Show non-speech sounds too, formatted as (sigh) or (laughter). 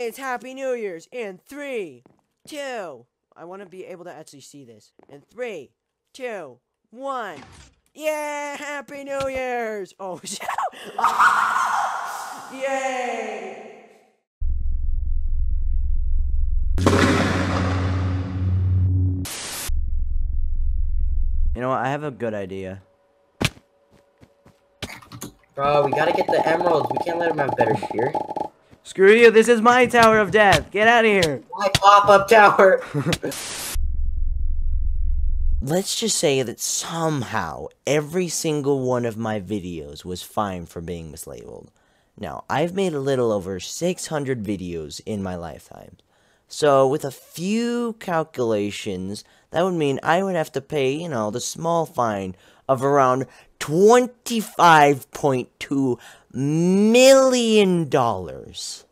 It's Happy New Year's in three, two. I want to be able to actually see this. In three, two, one. Yeah, Happy New Year's! Oh, (laughs) shit! Yay! You know what? I have a good idea. Bro, we gotta get the emeralds. We can't let him have better gear. Screw you! This is my Tower of Death. Get out of here. My pop-up tower. (laughs) Let's just say that somehow every single one of my videos was fine for being mislabeled. Now, I've made a little over 600 videos in my lifetime. So, with a few calculations, that would mean I would have to pay, you know, the small fine of around $25.2 million years.